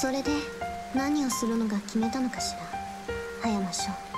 それで何をするのが決めたのかしら。葉山翔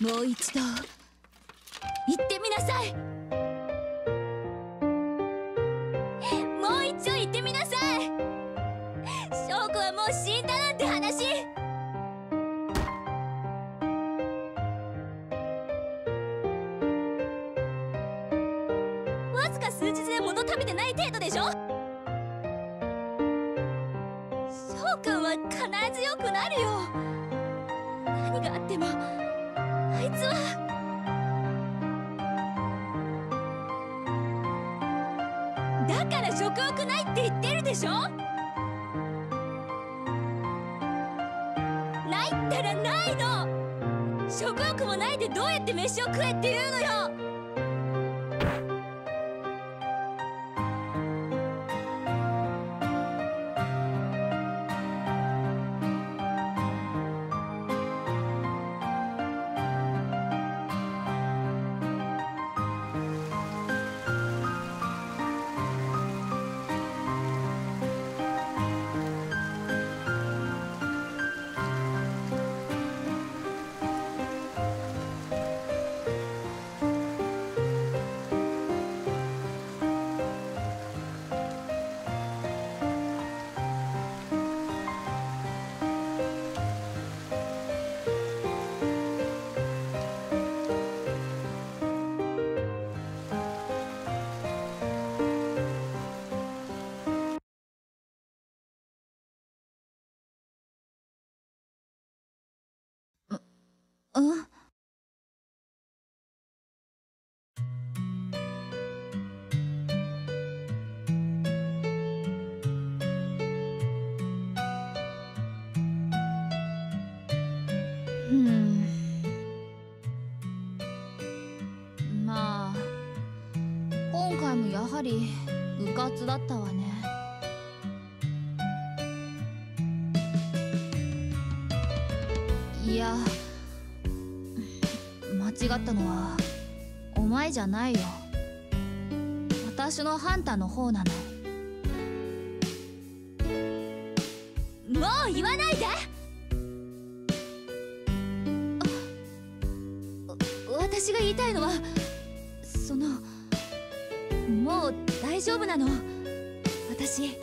もう一度。行ってみなさい。だから食欲ないって言ってるでしょ？ないったらないの！食欲もないでどうやって飯を食えって言うのよ！うん。うん。まあ今回もやはりうかつだったわね。いや違ったのはお前じゃないよ。私のハンターの方なの。もう言わないで。私が言いたいのはそのもう大丈夫なの。私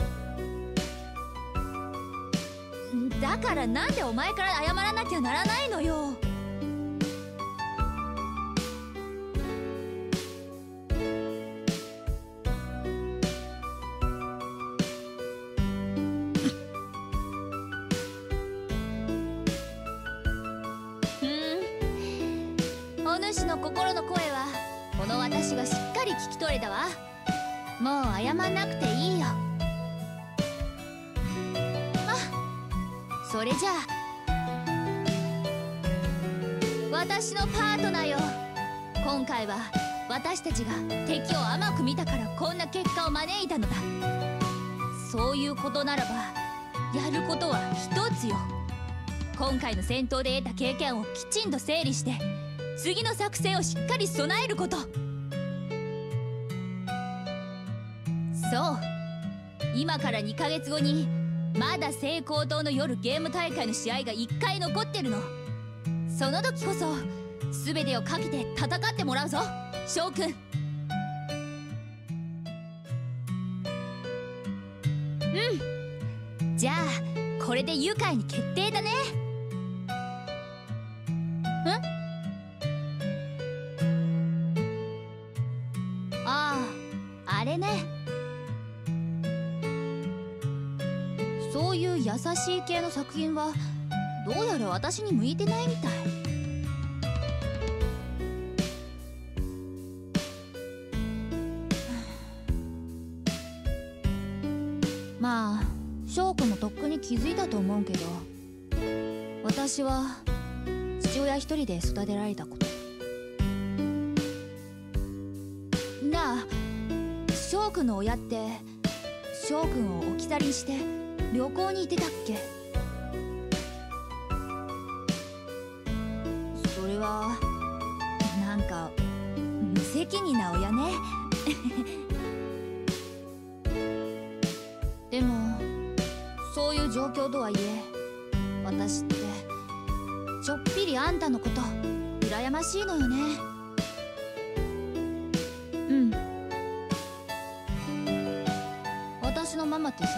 だからなんでお前から謝らなきゃならないのよ。主の心の声はこの私がしっかり聞き取れたわ。もう謝んなくていいよ。あそれじゃあ。私のパートナーよ。今回は私たちが敵を甘く見たからこんな結果を招いたのだ。そういうことならばやることは一つよ。今回の戦闘で得た経験をきちんと整理して次の作戦をしっかり備えること。そう。今から2ヶ月後にまだ西高島の夜ゲーム大会の試合が1回残ってるの。その時こそ全てをかけて戦ってもらうぞ。翔くん。うん。じゃあこれで愉快に決定だね。の作品はどうやら私に向いてないみたい。まあ翔くんもとっくに気づいたと思うけど私は父親一人で育てられたこと。なあ翔くんの親って翔くんを置き去りにして旅行に行ってたっけ？無責任な親ね。でもそういう状況とはいえ私ってちょっぴりあんたのこと羨ましいのよね。うん。私のママってさ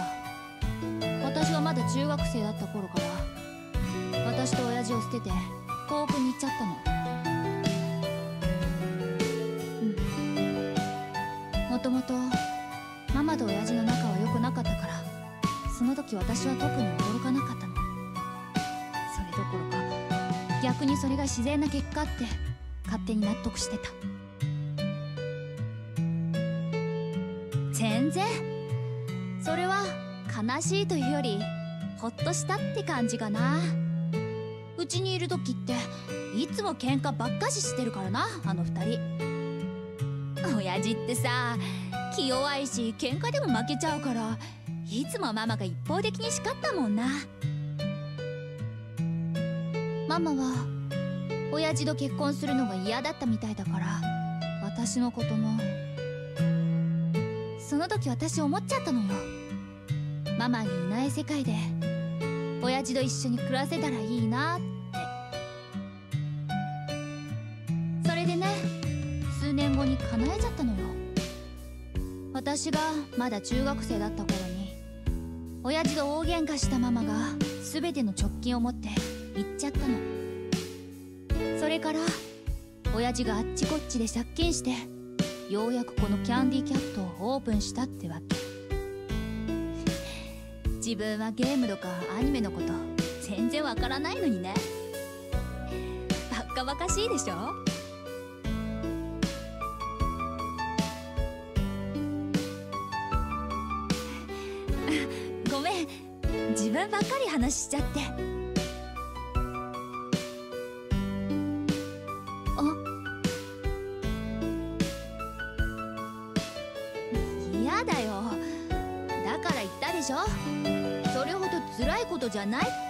私がまだ中学生だった頃から私と親父を捨てて遠くに行っちゃったの。ともとママと親父の仲は良くなかったからその時私は特に驚かなかったの。それどころか逆にそれが自然な結果って勝手に納得してた。全然。それは悲しいというよりほっとしたって感じかな。うちにいる時っていつも喧嘩ばっかししてるからなあの二人。親父ってさ気弱いし喧嘩でも負けちゃうからいつもママが一方的に叱ったもんな。ママは親父と結婚するのが嫌だったみたいだから私のことも。その時私思っちゃったのよ。ママにいない世界で親父と一緒に暮らせたらいいなって。私がまだ中学生だった頃に親父と大喧嘩したママが全ての直近を持って行っちゃったの。それから親父があっちこっちで借金してようやくこのキャンディキャットをオープンしたってわけ。自分はゲームとかアニメのこと全然わからないのにね。バッカバカしいでしょ？自分ばっかり話しちゃって。あ。嫌だよ。だから言ったでしょ。それほど辛いことじゃないって。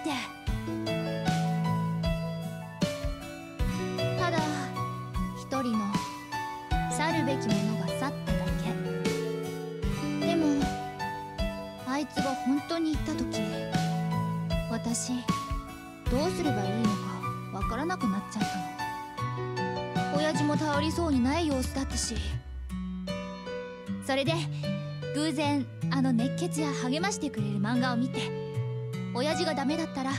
に行った時私どうすればいいのかわからなくなっちゃったの。親父も頼りそうにない様子だったしそれで偶然あの熱血や励ましてくれる漫画を見て親父がダメだったら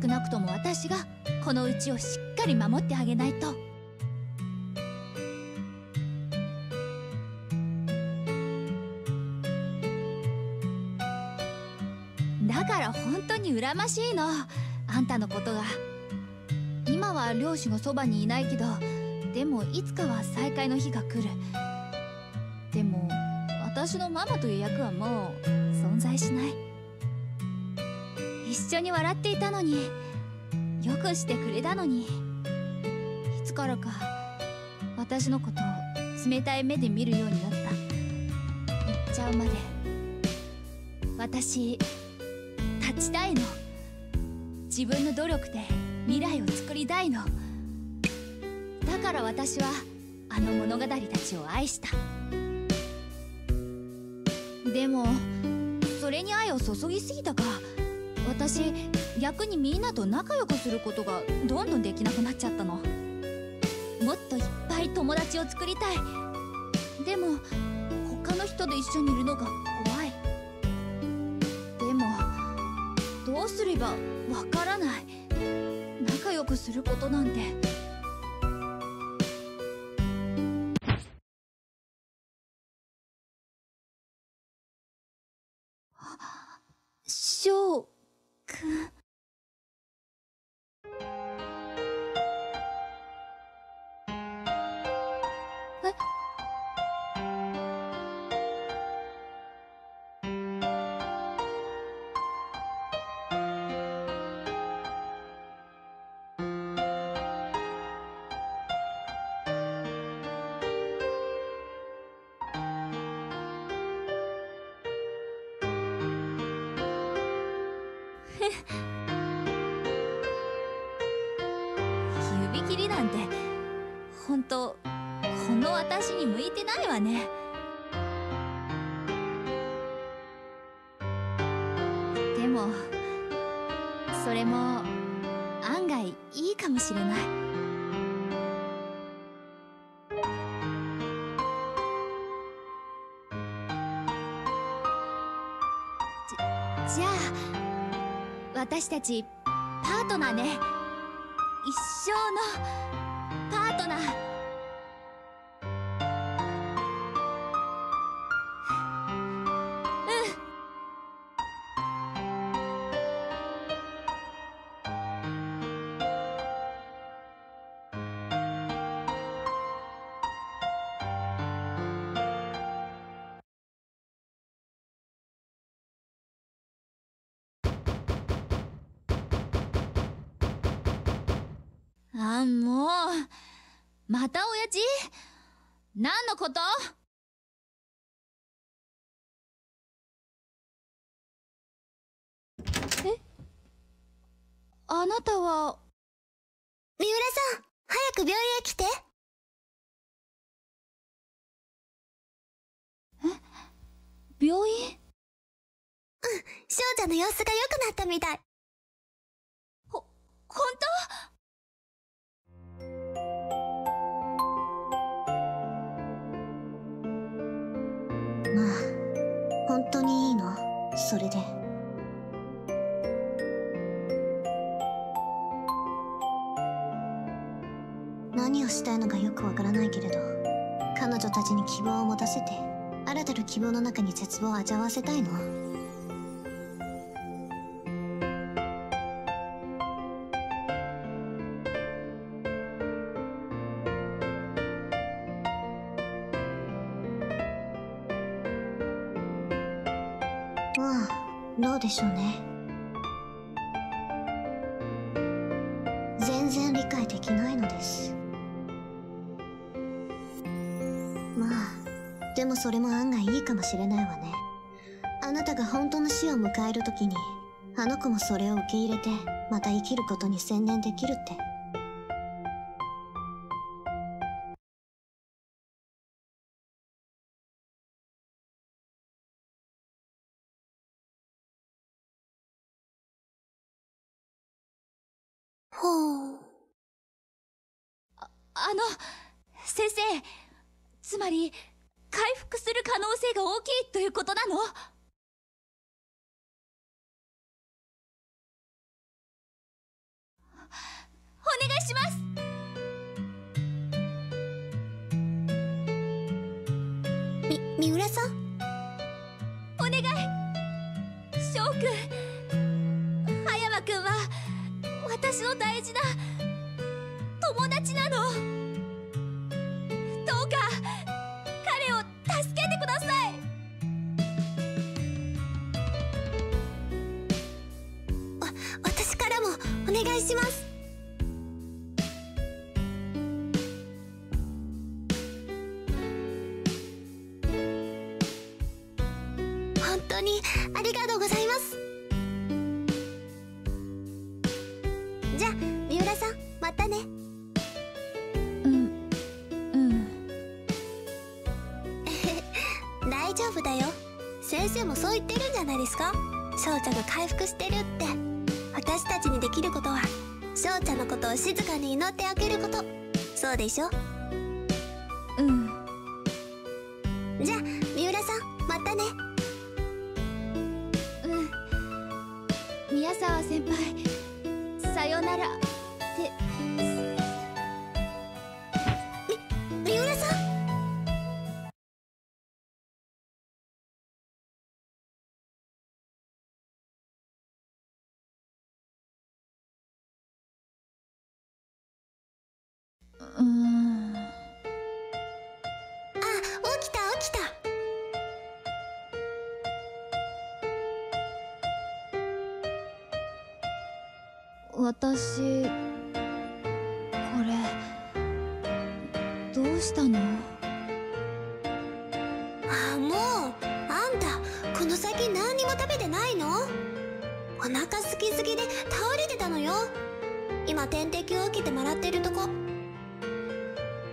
少なくとも私がこのうちをしっかり守ってあげないと。本当に羨ましいの。あんたのことが。今は両親がそばにいないけどでもいつかは再会の日が来る。でも私のママという役はもう存在しない。一緒に笑っていたのによくしてくれたのに。いつからか私のことを冷たい目で見るようになった。言っちゃうまで。私立ちたいの。自分の努力で未来を作りたいの。だから私はあの物語たちを愛した。でもそれに愛を注ぎすぎたか。私逆にみんなと仲良くすることがどんどんできなくなっちゃったの。もっといっぱい友達を作りたい。でも他の人と一緒にいるのがどうすればわからない。仲良くすることなんて指切りなんて本当この私に向いてないわね。たちパートナーね。一生のパートナー。あもう。また親父何のこと？え？あなたは？三浦さん早く病院へ来て。病院？少女の様子が良くなったみたいそれで。何をしたいのかよくわからないけれど彼女たちに希望を持たせて新たな希望の中に絶望を味わわせたいの。然理解できないのです。まあでもそれも案外いいかもしれないわね。あなたが本当の死を迎える時にあの子もそれを受け入れてまた生きることに専念できるって。あの先生。つまり回復する可能性が大きいということなの？お願いします。み三浦さん？お願い。翔くん。葉山くんは私の大事なゃないですか。翔ちゃんが回復してるって。私たちにできることは翔ちゃんのことを静かに祈ってあげること。そうでしょ？私これどうしたの？あもうあんたこの先何にも食べてないの？お腹空きすぎで倒れてたのよ。今点滴を受けてもらってるとこ。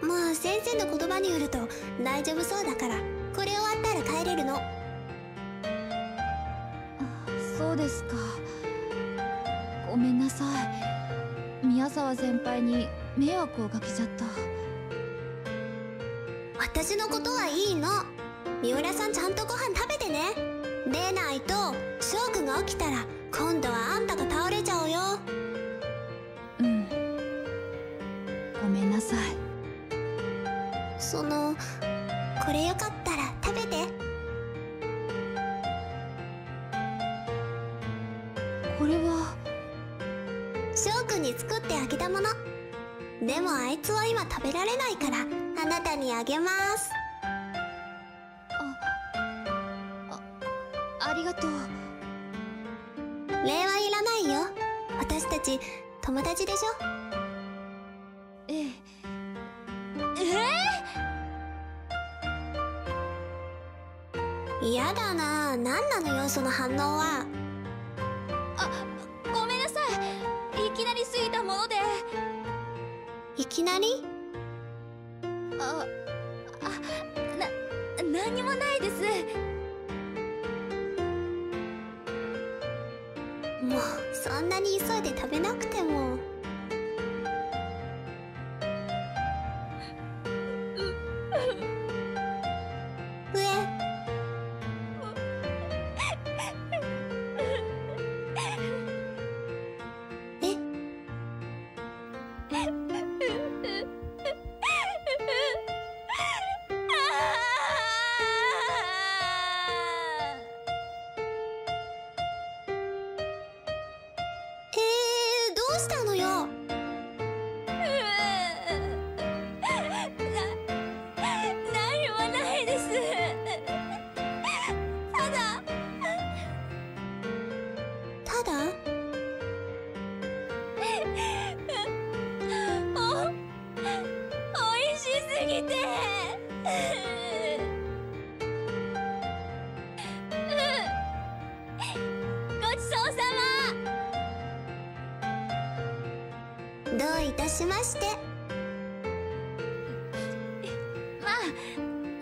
まあ先生の言葉によると大丈夫そうだからこれ終わったら帰れるの。そうですかい宮沢先輩に迷惑をかけちゃった。私のことはいいの。三浦さんちゃんとご飯食べてね。でないと翔くんが起きたら今度はあんたが倒れちゃうよ。うん。ごめんなさい。そのこれよかったあいつは今食べられないからあなたにあげます。ありがとう。礼はいらないよ。私たち友達でしょ？ええ？嫌だな。何なのよその反応はきなり？ああ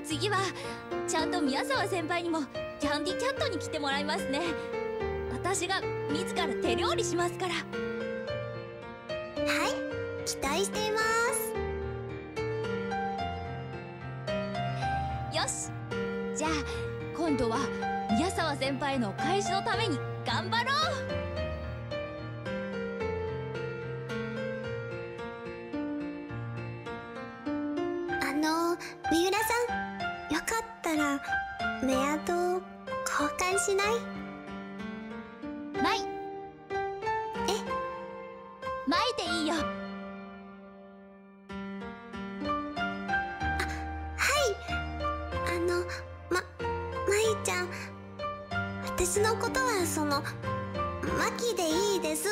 次はちゃんと宮沢先輩にもキャンディキャットに来てもらいますね。私が自ら手料理しますから。はい期待しています。よし。じゃあ今度は宮沢先輩のお返しのために頑張ろうちゃん。私のことはそのマキでいいです。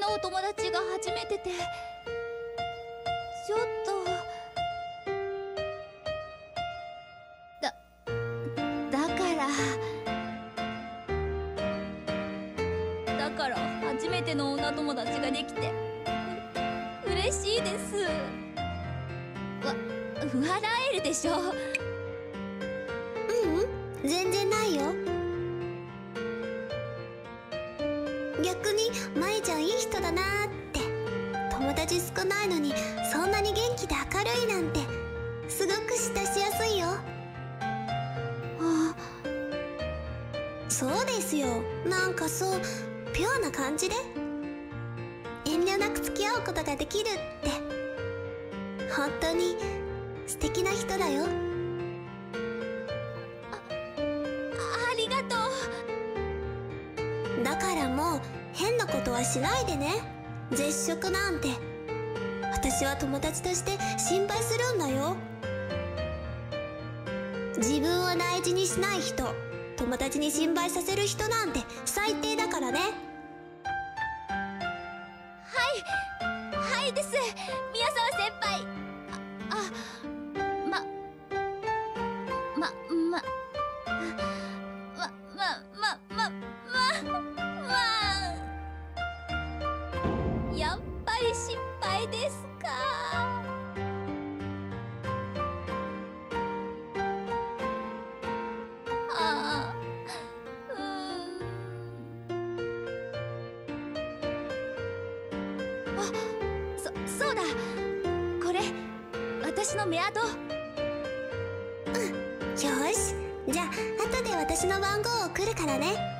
のお友達が初めててちょっと。だだから。だから初めての女友達ができてう嬉しいです。わ笑えるでしょ？ううん全然ないよ。逆になって。友達少ないのにそんなに元気で明るいなんて。すごく親しやすいよ。あ。そうですよ。なんかそうピュアな感じで。遠慮なく付き合うことができるって。本当に素敵な人だよ。しないでね。絶食なんて。私は友達として心配するんだよ。自分を大事にしない人友達に心配させる人なんて最低だからね。やっぱり失敗ですか？ああうん。あそそうだ。これ私のメアド。うん。よし。じゃあ後で私の番号を送るからね。